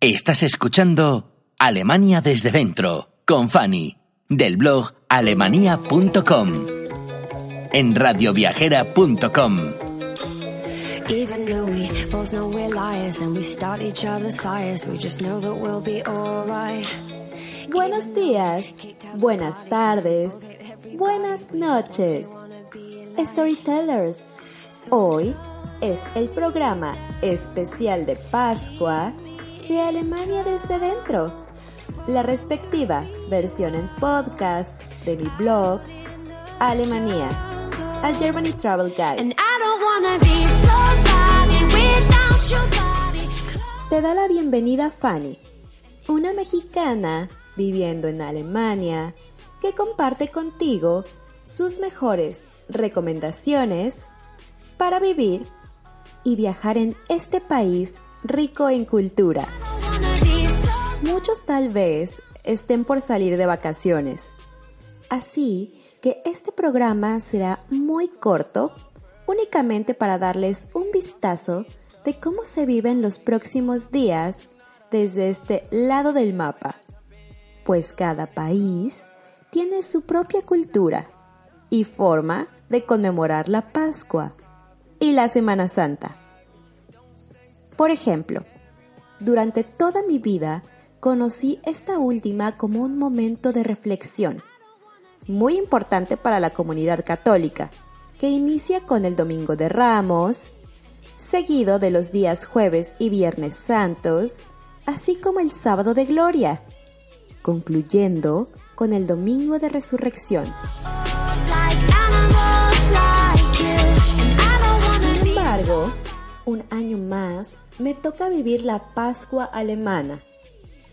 Estás escuchando Alemania desde dentro con Fanny del blog alemania.com en radioviajera.com. Even though we both know we're liars and we start each other's fires, we just know that we'll be alright. Buenos días, buenas tardes, buenas noches. Storytellers, hoy es el programa especial de Pascua de Alemania desde dentro, la respectiva versión en podcast de mi blog Alemania, a Germany Travel Guide. Te da la bienvenida Fanny, una mexicana viviendo en Alemania que comparte contigo sus mejores recomendaciones para vivir y viajar en este país rico en cultura. Muchos tal vez estén por salir de vacaciones. Así que este programa será muy corto, únicamente para darles un vistazo de cómo se viven los próximos días desde este lado del mapa. Pues cada país tiene su propia cultura y forma de conmemorar la Pascua y la Semana Santa. Por ejemplo, durante toda mi vida conocí esta última como un momento de reflexión, muy importante para la comunidad católica, que inicia con el Domingo de Ramos, seguido de los días jueves y viernes santos, así como el sábado de gloria, concluyendo con el Domingo de Resurrección. Sin embargo, un año más me toca vivir la Pascua alemana,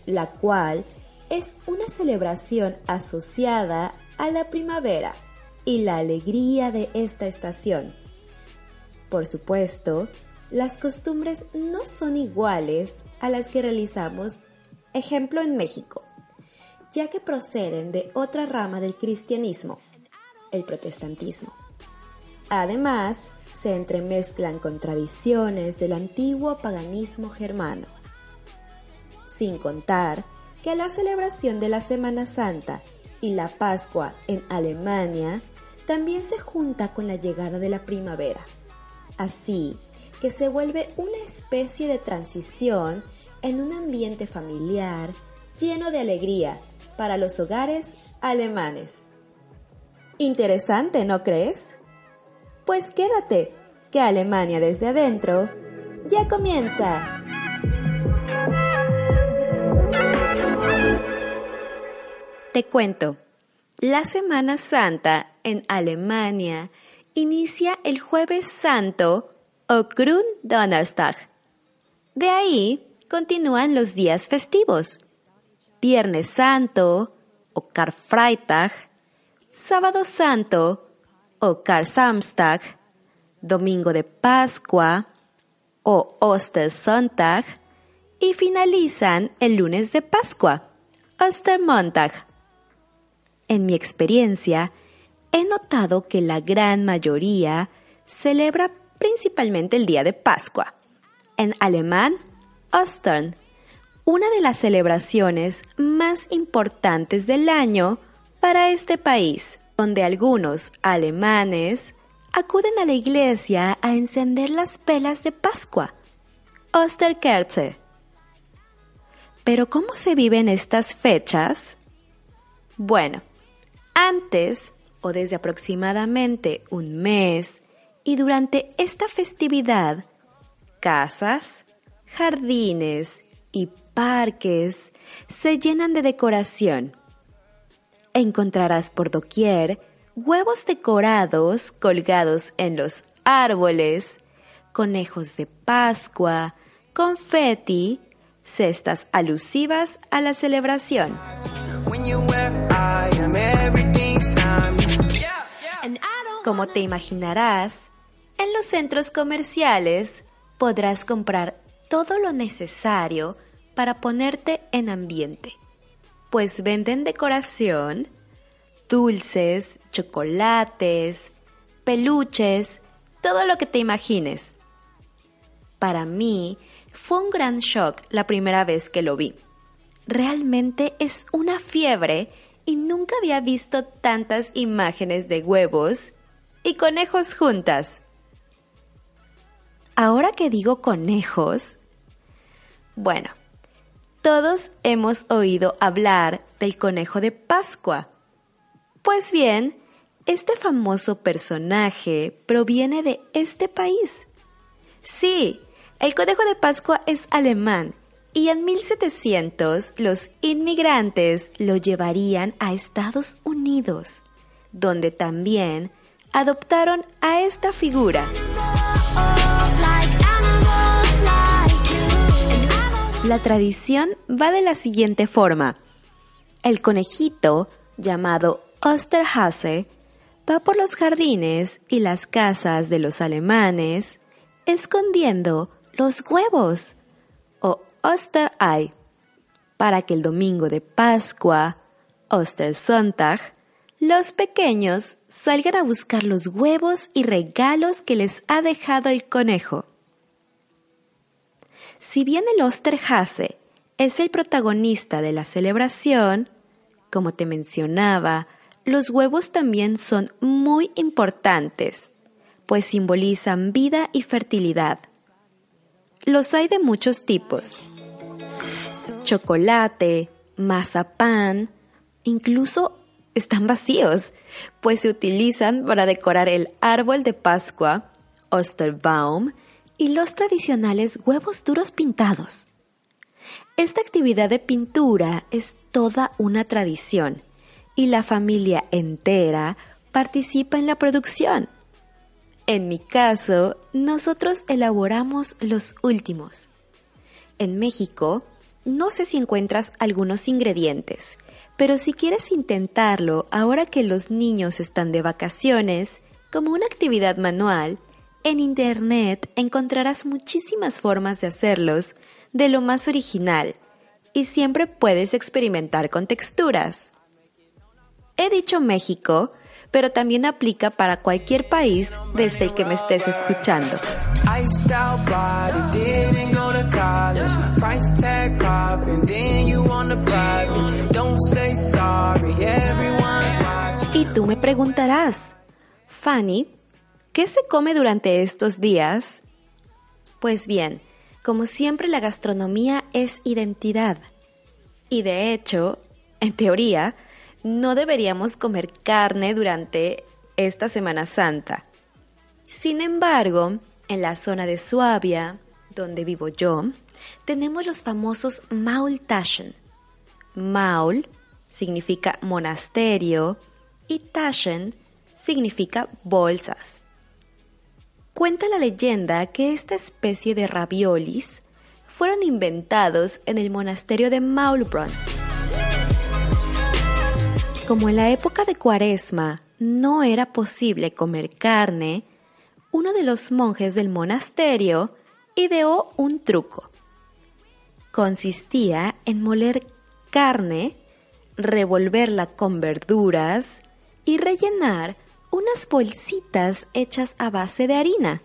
la cual es una celebración asociada a la primavera y la alegría de esta estación. Por supuesto, las costumbres no son iguales a las que realizamos, ejemplo en México, ya que proceden de otra rama del cristianismo, el protestantismo. Además, se entremezclan con tradiciones del antiguo paganismo germano. Sin contar que la celebración de la Semana Santa y la Pascua en Alemania también se junta con la llegada de la primavera. Así que se vuelve una especie de transición en un ambiente familiar lleno de alegría para los hogares alemanes. Interesante, ¿no crees? Pues quédate, que Alemania desde adentro ya comienza. Te cuento, la Semana Santa en Alemania inicia el jueves santo o Gründonnerstag. De ahí continúan los días festivos. Viernes Santo o Karfreitag, Sábado Santo o Karsamstag, Domingo de Pascua o Ostersonntag y finalizan el lunes de Pascua, Ostermontag. En mi experiencia, he notado que la gran mayoría celebra principalmente el día de Pascua. En alemán, Ostern, una de las celebraciones más importantes del año para este país, donde algunos alemanes acuden a la iglesia a encender las velas de Pascua, Osterkerze. Pero ¿cómo se viven estas fechas? Bueno, antes o desde aproximadamente un mes y durante esta festividad, casas, jardines y parques se llenan de decoración. Encontrarás por doquier huevos decorados colgados en los árboles, conejos de Pascua, confeti, cestas alusivas a la celebración. Como te imaginarás, en los centros comerciales podrás comprar todo lo necesario para ponerte en ambiente, pues venden decoración, dulces, chocolates, peluches, todo lo que te imagines. Para mí Fue un gran shock la primera vez que lo vi. Realmente es una fiebre y nunca había visto tantas imágenes de huevos y conejos juntas. Ahora que digo conejos, bueno, todos hemos oído hablar del conejo de Pascua. Pues bien, este famoso personaje proviene de este país. Sí, el conejo de Pascua es alemán y en 1700 los inmigrantes lo llevarían a Estados Unidos, donde también adoptaron a esta figura. La tradición va de la siguiente forma. El conejito, llamado Osterhase, va por los jardines y las casas de los alemanes escondiendo los huevos Para que el domingo de Pascua, Ostersonntag, los pequeños salgan a buscar los huevos y regalos que les ha dejado el conejo. Si bien el Osterhase es el protagonista de la celebración, como te mencionaba, los huevos también son muy importantes, pues simbolizan vida y fertilidad. Los hay de muchos tipos. Chocolate, mazapán, incluso están vacíos, pues se utilizan para decorar el árbol de Pascua, Osterbaum, y los tradicionales huevos duros pintados. Esta actividad de pintura es toda una tradición y la familia entera participa en la producción. En mi caso, nosotros elaboramos los últimos. En México, no sé si encuentras algunos ingredientes, pero si quieres intentarlo ahora que los niños están de vacaciones, como una actividad manual, en Internet encontrarás muchísimas formas de hacerlos de lo más original y siempre puedes experimentar con texturas. He dicho México, pero también aplica para cualquier país desde el que me estés escuchando. Y tú me preguntarás, Fanny, ¿Qué se come durante estos días? Pues bien, como siempre la gastronomía es identidad. Y de hecho, en teoría, no deberíamos comer carne durante esta Semana Santa. Sin embargo, en la zona de Suabia, donde vivo yo, tenemos los famosos Maultaschen. Maul significa monasterio y Taschen significa bolsas. Cuenta la leyenda que esta especie de raviolis fueron inventados en el monasterio de Maulbronn. Como en la época de Cuaresma no era posible comer carne, uno de los monjes del monasterio ideó un truco. Consistía en moler carne, revolverla con verduras y rellenar unas bolsitas hechas a base de harina.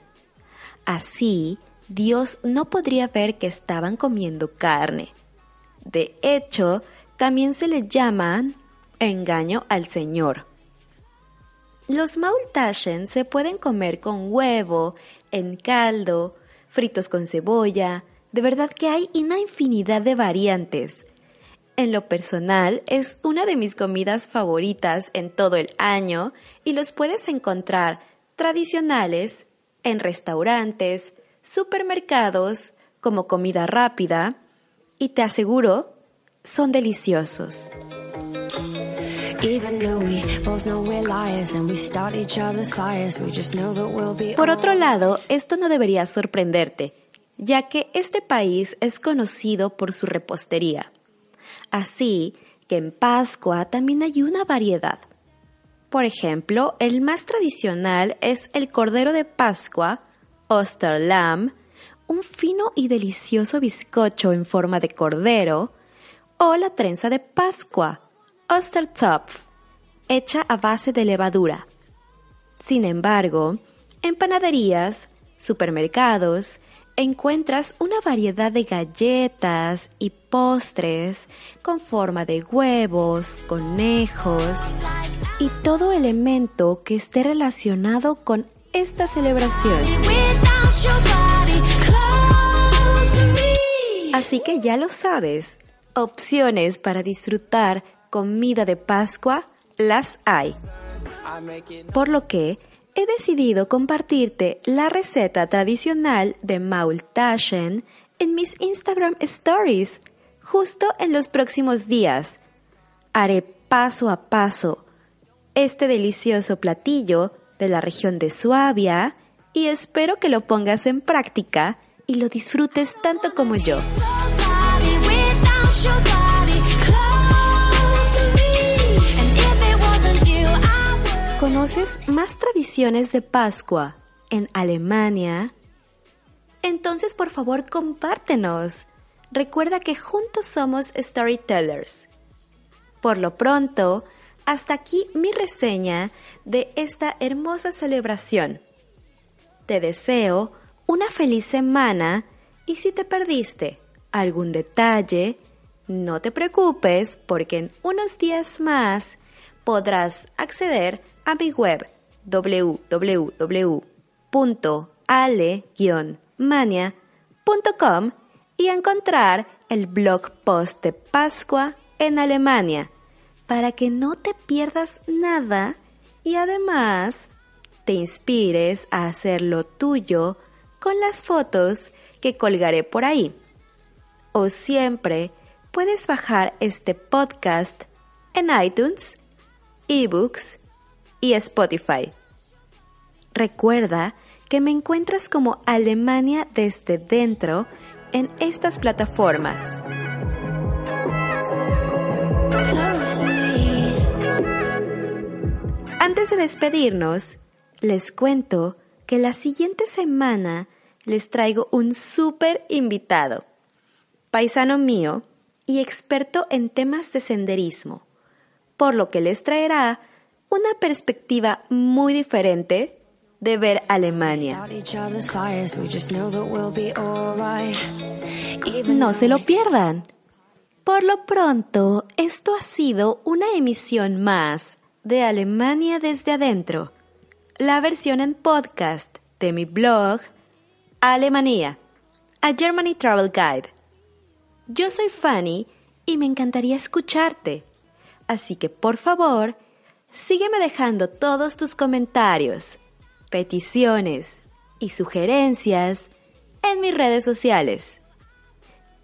Así, Dios no podría ver que estaban comiendo carne. De hecho, también se le llaman engaño al Señor. Los maultaschen se pueden comer con huevo, en caldo, fritos con cebolla. De verdad que hay una infinidad de variantes. En lo personal, es una de mis comidas favoritas en todo el año y los puedes encontrar tradicionales en restaurantes, supermercados, como comida rápida y te aseguro, son deliciosos. Por otro lado, esto no debería sorprenderte, ya que este país es conocido por su repostería. Así que en Pascua también hay una variedad. Por ejemplo, el más tradicional es el Cordero de Pascua, Osterlamm, un fino y delicioso bizcocho en forma de cordero, o la trenza de Pascua, Osterzopf, hecha a base de levadura. Sin embargo, en panaderías, supermercados encuentras una variedad de galletas y postres con forma de huevos, conejos y todo elemento que esté relacionado con esta celebración. Así que ya lo sabes, opciones para disfrutar comida de Pascua las hay. Por lo que he decidido compartirte la receta tradicional de Maultaschen en mis Instagram Stories justo en los próximos días. Haré paso a paso este delicioso platillo de la región de Suabia y espero que lo pongas en práctica y lo disfrutes tanto como yo. ¿Conoces más tradiciones de Pascua en Alemania? Entonces, por favor, compártenos. Recuerda que juntos somos storytellers. Por lo pronto, hasta aquí mi reseña de esta hermosa celebración. Te deseo una feliz semana y si te perdiste algún detalle, no te preocupes porque en unos días más podrás acceder a mi web www.ale-mania.com y encontrar el blog post de Pascua en Alemania para que no te pierdas nada y además te inspires a hacer lo tuyo con las fotos que colgaré por ahí. O siempre puedes bajar este podcast en iTunes, eBooks y Spotify. Recuerda que me encuentras como Alemania desde dentro en estas plataformas. Antes de despedirnos, les cuento que la siguiente semana les traigo un súper invitado, paisano mío y experto en temas de senderismo, por lo que les traerá una perspectiva muy diferente de ver Alemania. No se lo pierdan. Por lo pronto, esto ha sido una emisión más de Alemania desde adentro, la versión en podcast de mi blog Alemania, a Germany Travel Guide. Yo soy Fanny y me encantaría escucharte, así que por favor, sígueme dejando todos tus comentarios, peticiones y sugerencias en mis redes sociales.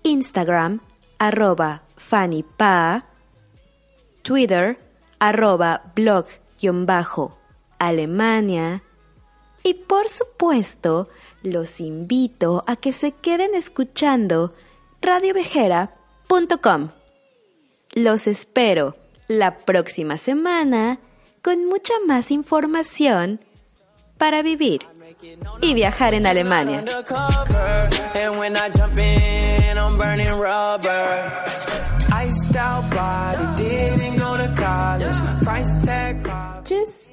Instagram, arroba FannyPa, Twitter, arroba blog-alemania y por supuesto los invito a que se queden escuchando radiovejera.com. Los espero la próxima semana con mucha más información para vivir y viajar en Alemania. Tschüss.